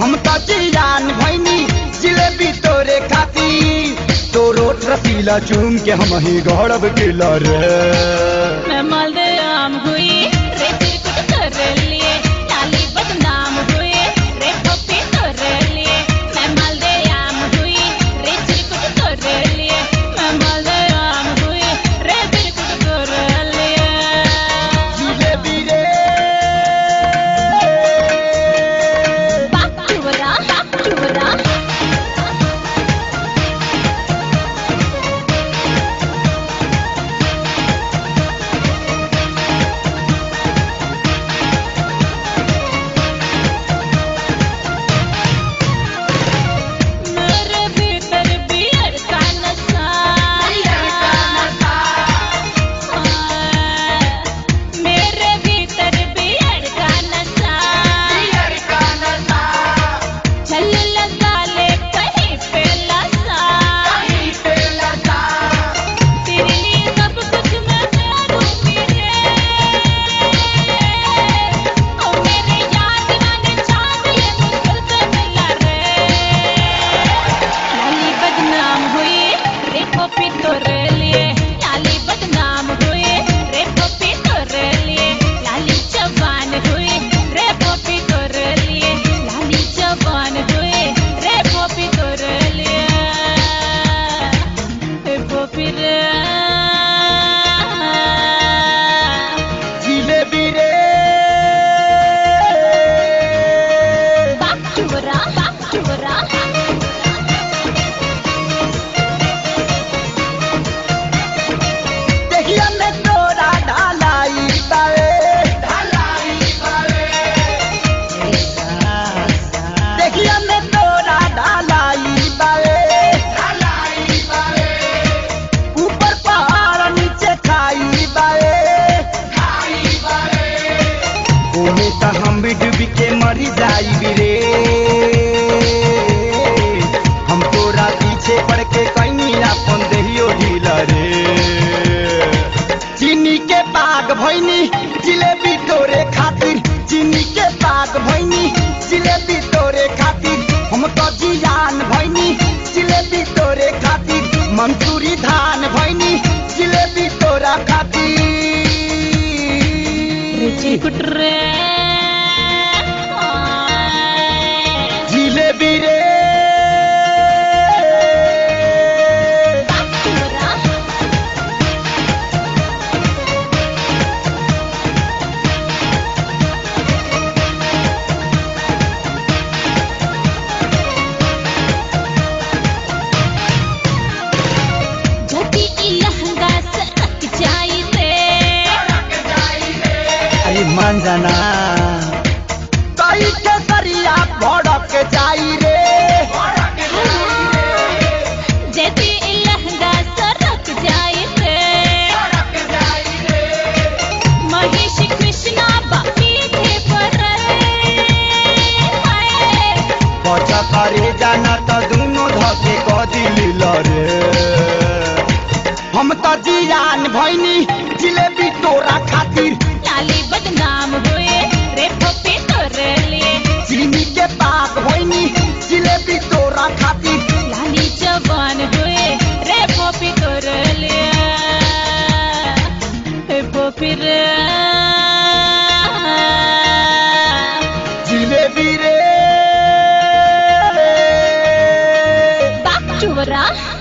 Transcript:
हम तो चिरान भैनी, जिलेबी तोरे खाती। तो रोट रसीला चूम के हम ही गौरव किला रे। Pito Real. भी जाई रे हम तोरा पीछे पड़ के कहीं अपन देहियो ढीला रे। चीनी के पाग भैनी, जिलेबी तोरे खातिर। चीनी के पाग भैनी, जिलेबी तोरे खातिर। हम तो जियान भैनी, जिलेबी तोरे खातिर। मंसूरी धान भैनी, जिलेबी तोरा खातिर। चिकुट रे हम तो जियान भैनी जिलेबी तोरा खातिर। बदनाम चीनी के पाक भैनी जिलेबी तोरा खातिर लाली Pra...